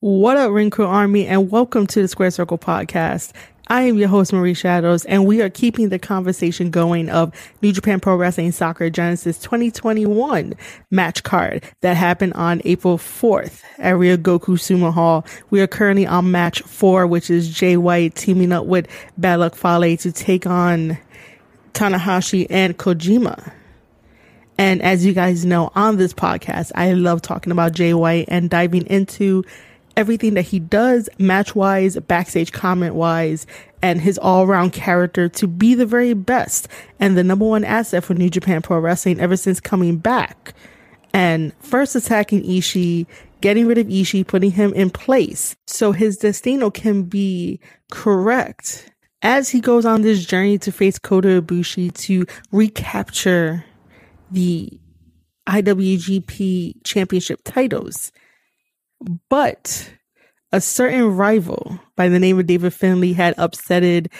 What up, Ring Crew Army, and welcome to the Square Circle Podcast. I am your host, Marie Shadows, and we are keeping the conversation going of New Japan Pro Wrestling Sakura Genesis 2021 match card that happened on April 4th at Ryogoku Sumo Hall. We are currently on match four, which is Jay White teaming up with Bad Luck Fale to take on Tanahashi and Kojima. And as you guys know on this podcast, I love talking about Jay White and diving into everything that he does match wise, backstage comment wise, and his all around character to be the very best and the number one asset for New Japan Pro Wrestling ever since coming back. And first attacking Ishii, getting rid of Ishii, putting him in place so his destino can be correct as he goes on this journey to face Kota Ibushi to recapture the IWGP championship titles. But a certain rival by the name of David Finlay had upsetted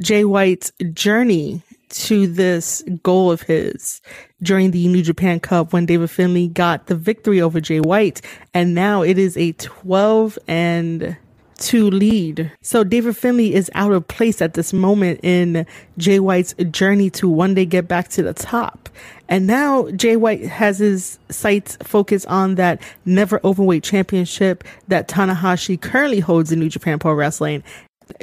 Jay White's journey to this goal of his during the New Japan Cup when David Finlay got the victory over Jay White. And now it is a 12 and to lead. So David Finlay is out of place at this moment in Jay White's journey to one day get back to the top. And now Jay White has his sights focused on that never openweight championship that Tanahashi currently holds in New Japan Pro Wrestling.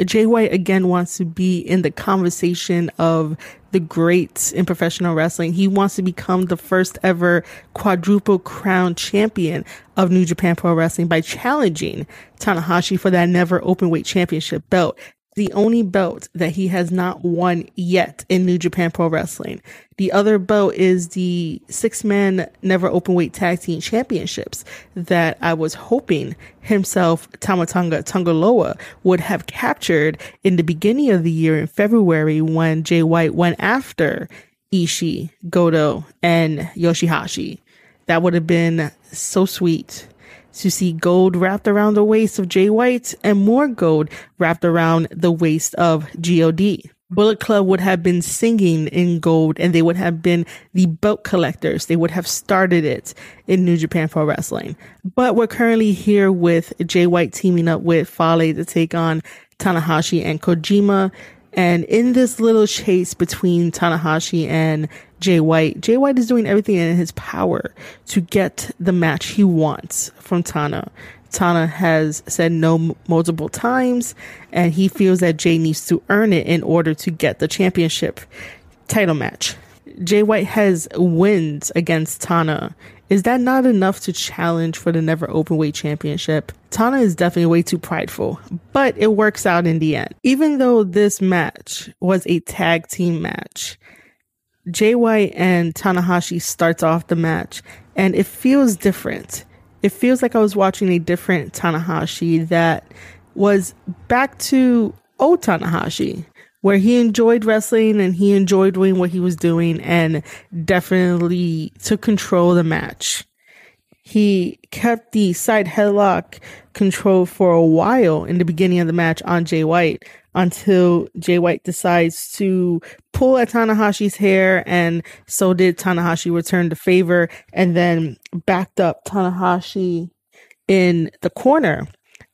Jay White again wants to be in the conversation of the greats in professional wrestling. He wants to become the first ever quadruple crown champion of New Japan Pro Wrestling by challenging Tanahashi for that never open weight championship belt the only belt that he has not won yet in New Japan Pro Wrestling. The other belt is the six man never open weight tag team championships that I was hoping himself, Tama Tonga, Tanga Loa, would have captured in the beginning of the year in February when Jay White went after Ishii, Goto, and Yoshihashi. That would have been so sweet to see gold wrapped around the waist of Jay White and more gold wrapped around the waist of God. Bullet Club would have been singing in gold and they would have been the belt collectors. They would have started it in New Japan Pro Wrestling. But we're currently here with Jay White teaming up with Fale to take on Tanahashi and Kojima. And in this little chase between Tanahashi and Jay White. Jay White is doing everything in his power to get the match he wants from Tana. Tana has said no multiple times, and he feels that Jay needs to earn it in order to get the championship title match. Jay White has wins against Tana. Is that not enough to challenge for the never open weight championship? Tana is definitely way too prideful, but it works out in the end. Even though this match was a tag team match, JY and Tanahashi starts off the match and it feels different. It feels like I was watching a different Tanahashi that was back to old Tanahashi, where he enjoyed wrestling and he enjoyed doing what he was doing and definitely took control of the match. He kept the side headlock control for a while in the beginning of the match on Jay White, until Jay White decides to pull at Tanahashi's hair, and so did Tanahashi return the favor and then backed up Tanahashi in the corner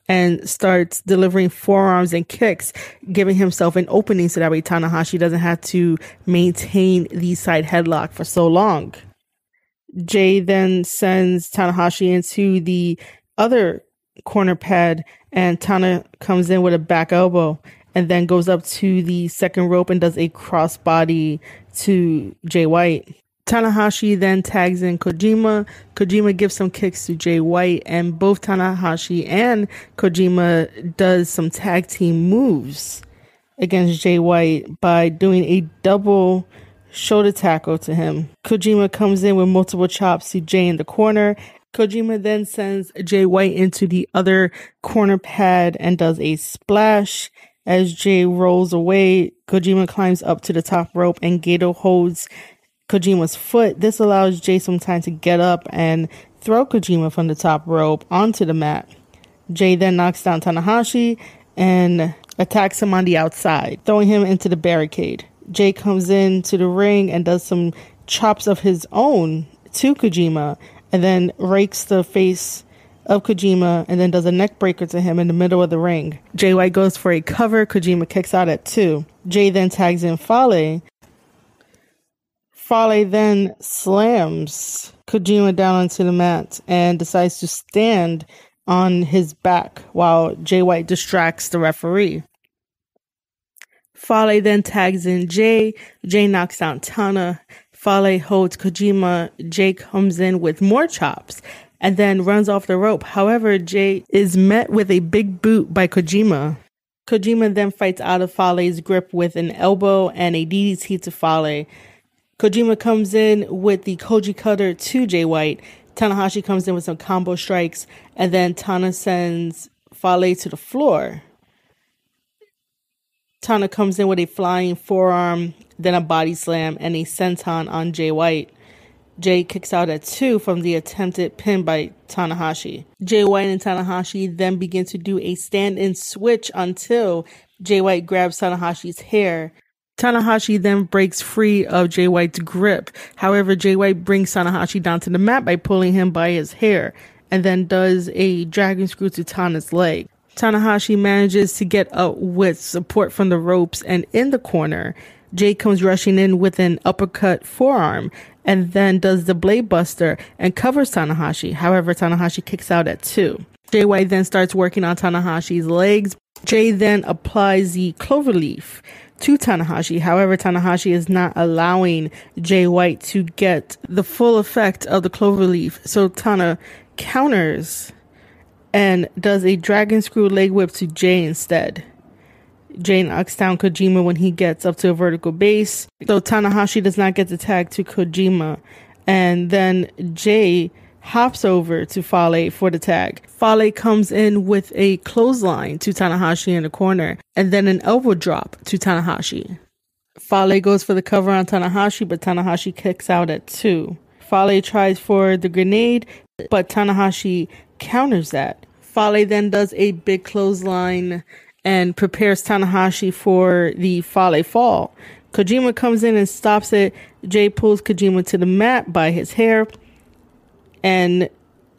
and starts delivering forearms and kicks, giving himself an opening so that way Tanahashi doesn't have to maintain the side headlock for so long. Jay then sends Tanahashi into the other corner pad and Tana comes in with a back elbow and then goes up to the second rope and does a crossbody to Jay White. Tanahashi then tags in Kojima. Kojima gives some kicks to Jay White, and both Tanahashi and Kojima does some tag team moves against Jay White by doing a double shoulder tackle to him. Kojima comes in with multiple chops to Jay in the corner. Kojima then sends Jay White into the other corner pad and does a splash. As Jay rolls away, Kojima climbs up to the top rope and Gedo holds Kojima's foot. This allows Jay some time to get up and throw Kojima from the top rope onto the mat. Jay then knocks down Tanahashi and attacks him on the outside, throwing him into the barricade. Jay comes into the ring and does some chops of his own to Kojima and then rakes the face of Kojima and then does a neck breaker to him in the middle of the ring. Jay White goes for a cover. Kojima kicks out at two. Jay then tags in Fale. Fale then slams Kojima down onto the mat and decides to stand on his back while Jay White distracts the referee. Fale then tags in Jay. Jay knocks down Tana. Fale holds Kojima. Jay comes in with more chops and then runs off the rope. However, Jay is met with a big boot by Kojima. Kojima then fights out of Fale's grip with an elbow and a DDT to Fale. Kojima comes in with the Koji Cutter to Jay White. Tanahashi comes in with some combo strikes, and then Tana sends Fale to the floor. Tana comes in with a flying forearm, then a body slam, and a senton on Jay White. Jay kicks out at two from the attempted pin by Tanahashi. Jay White and Tanahashi then begin to do a stand in switch until Jay White grabs Tanahashi's hair. Tanahashi then breaks free of Jay White's grip. However, Jay White brings Tanahashi down to the mat by pulling him by his hair and then does a dragon screw to Tana's leg. Tanahashi manages to get up with support from the ropes and in the corner. Jay comes rushing in with an uppercut forearm and then does the blade buster and covers Tanahashi. However, Tanahashi kicks out at two. Jay White then starts working on Tanahashi's legs. Jay then applies the cloverleaf to Tanahashi. However, Tanahashi is not allowing Jay White to get the full effect of the cloverleaf. So Tana counters and does a dragon screw leg whip to Jay instead. Jay knocks down Kojima when he gets up to a vertical base. So Tanahashi does not get the tag to Kojima. And then Jay hops over to Fale for the tag. Fale comes in with a clothesline to Tanahashi in the corner and then an elbow drop to Tanahashi. Fale goes for the cover on Tanahashi, but Tanahashi kicks out at two. Fale tries for the grenade, but Tanahashi counters that. Fale then does a big clothesline and prepares Tanahashi for the Fale fall. Kojima comes in and stops it. Jay pulls Kojima to the mat by his hair. And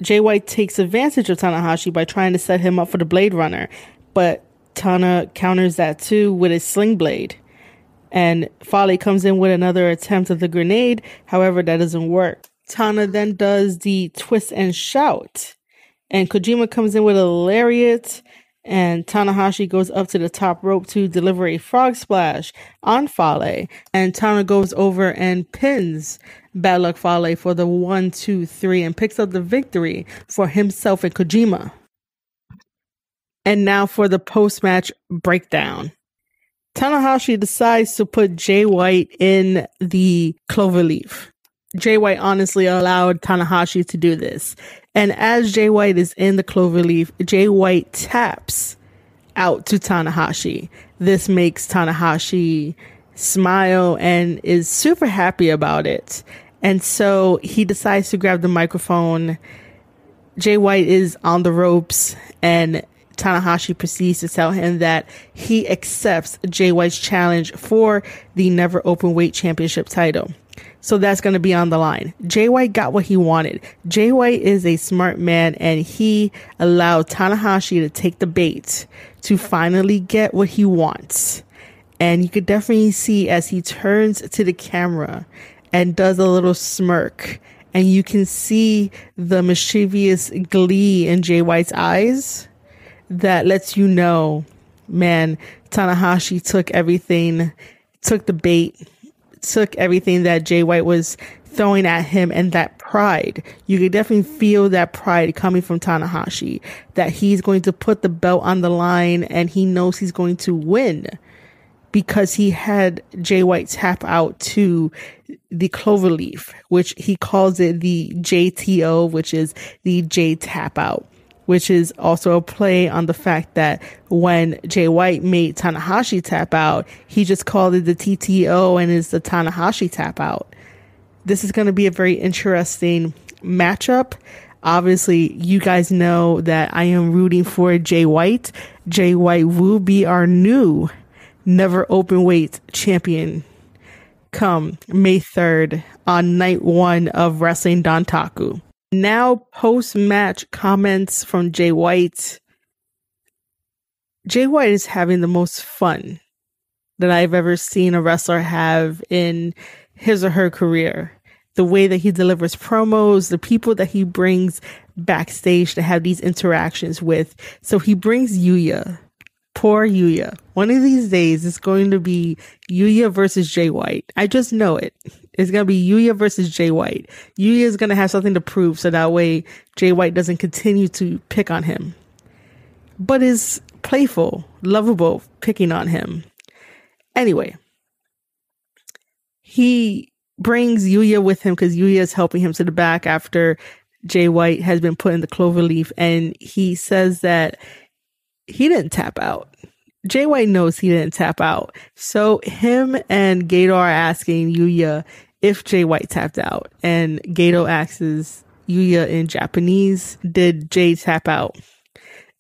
Jay White takes advantage of Tanahashi by trying to set him up for the Blade Runner. But Tana counters that too with a sling blade. And Fale comes in with another attempt at the grenade. However, that doesn't work. Tana then does the twist and shout. And Kojima comes in with a lariat and Tanahashi goes up to the top rope to deliver a frog splash on Fale, and Tana goes over and pins Bad Luck Fale for the one, two, three, and picks up the victory for himself and Kojima. And now for the post match breakdown. Tanahashi decides to put Jay White in the cloverleaf. Jay White honestly allowed Tanahashi to do this. And as Jay White is in the cloverleaf, Jay White taps out to Tanahashi. This makes Tanahashi smile and is super happy about it. And so he decides to grab the microphone. Jay White is on the ropes and Tanahashi proceeds to tell him that he accepts Jay White's challenge for the never open weight championship title. So that's going to be on the line. Jay White got what he wanted. Jay White is a smart man and he allowed Tanahashi to take the bait to finally get what he wants. And you could definitely see as he turns to the camera and does a little smirk and you can see the mischievous glee in Jay White's eyes that lets you know, man, Tanahashi took everything, took the bait, took everything that Jay White was throwing at him and that pride. You could definitely feel that pride coming from Tanahashi that he's going to put the belt on the line and he knows he's going to win because he had Jay White tap out to the cloverleaf, which he calls it the JTO, which is the J tap out which is also a play on the fact that when Jay White made Tanahashi tap out, he just called it the TTO and is the Tanahashi tap out. This is going to be a very interesting matchup. Obviously, you guys know that I am rooting for Jay White. Jay White will be our new never open weight champion come May 3rd on night one of Wrestling Dontaku. Now, post match comments from Jay White. Jay White is having the most fun that I've ever seen a wrestler have in his or her career. The way that he delivers promos, the people that he brings backstage to have these interactions with. So he brings Yuya. Poor Yuya. One of these days it's going to be Yuya versus Jay White. I just know it. It's going to be Yuya versus Jay White. Yuya is going to have something to prove so that way Jay White doesn't continue to pick on him. But is playful, lovable, picking on him. Anyway, he brings Yuya with him because Yuya is helping him to the back after Jay White has been put in the clover leaf, and he says that he didn't tap out. Jay White knows he didn't tap out. So him and Gedo are asking Yuya if Jay White tapped out. And Gedo asks Yuya in Japanese, did Jay tap out?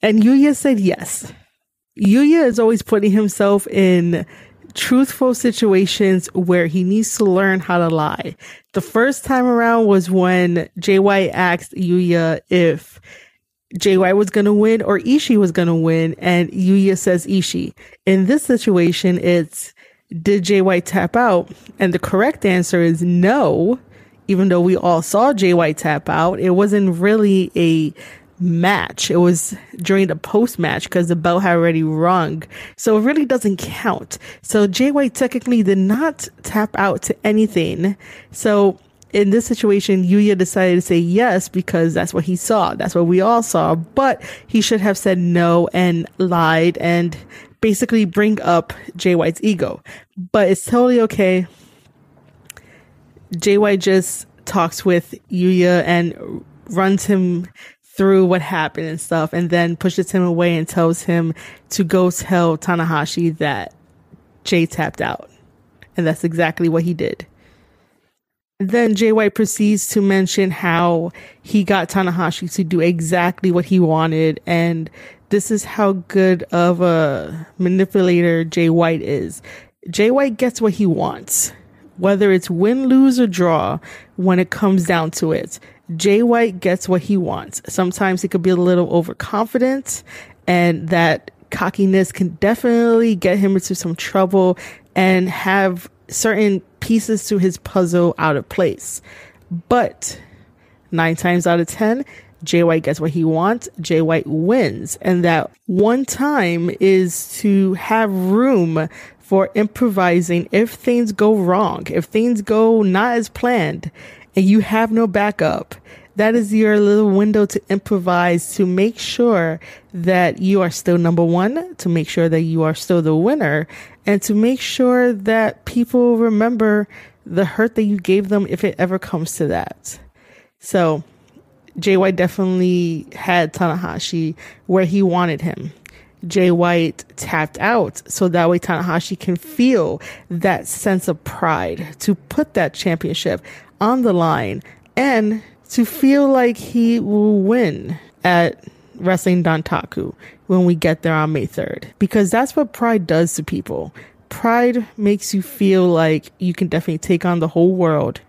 And Yuya said yes. Yuya is always putting himself in truthful situations where he needs to learn how to lie. The first time around was when Jay White asked Yuya if White was going to win or Ishii was going to win, and Yuya says Ishii. In this situation, it's did JY tap out? And the correct answer is no. Even though we all saw JY tap out, it wasn't really a match. It was during the post match because the bell had already rung. So it really doesn't count. So JY technically did not tap out to anything. So in this situation, Yuya decided to say yes because that's what he saw. That's what we all saw. But he should have said no and lied and basically bring up Jay White's ego. But it's totally okay. Jay White just talks with Yuya and runs him through what happened and stuff, and then pushes him away and tells him to go tell Tanahashi that Jay tapped out. And that's exactly what he did. Then Jay White proceeds to mention how he got Tanahashi to do exactly what he wanted. And this is how good of a manipulator Jay White is. Jay White gets what he wants, whether it's win, lose, or draw when it comes down to it. Jay White gets what he wants. Sometimes he could be a little overconfident, and that cockiness can definitely get him into some trouble and have certain pieces to his puzzle out of place. But nine times out of 10, Jay White gets what he wants. Jay White wins. And that one time is to have room for improvising if things go wrong, if things go not as planned and you have no backup, that is your little window to improvise to make sure that you are still number one, to make sure that you are still the winner, and to make sure that people remember the hurt that you gave them if it ever comes to that. So, Jay White definitely had Tanahashi where he wanted him. Jay White tapped out so that way Tanahashi can feel that sense of pride to put that championship on the line and to feel like he will win at Wrestling Dontaku when we get there on May 3rd. Because that's what pride does to people. Pride makes you feel like you can definitely take on the whole world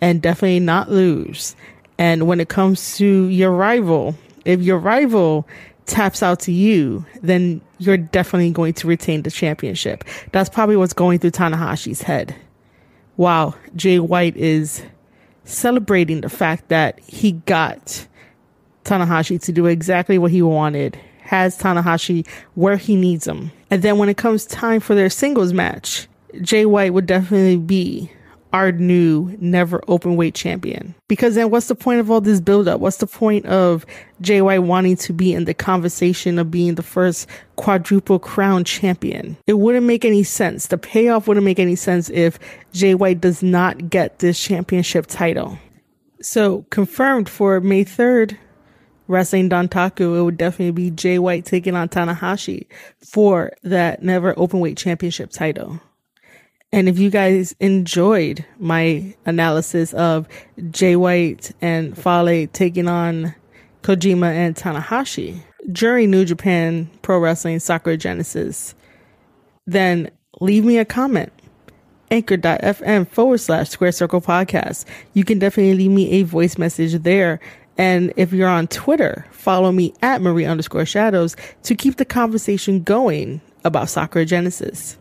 and definitely not lose. And when it comes to your rival, if your rival taps out to you, then you're definitely going to retain the championship. That's probably what's going through Tanahashi's head. Wow, Jay White is celebrating the fact that he got Tanahashi to do exactly what he wanted, has Tanahashi where he needs him. And then when it comes time for their singles match, Jay White would definitely be our new never open weight champion. Because then what's the point of all this build up? What's the point of JY wanting to be in the conversation of being the first quadruple crown champion? It wouldn't make any sense. The payoff wouldn't make any sense if JY does not get this championship title. So confirmed for May 3rd, Wrestling Dontaku, it would definitely be Jay White taking on Tanahashi for that never open weight championship title. And if you guys enjoyed my analysis of Jay White and Fale taking on Kojima and Tanahashi during New Japan Pro Wrestling Sakura Genesis, then leave me a comment. Anchor.fm forward slash square circle podcast. You can definitely leave me a voice message there And if you're on Twitter, follow me at Marie underscore shadows to keep the conversation going about Sakura Genesis.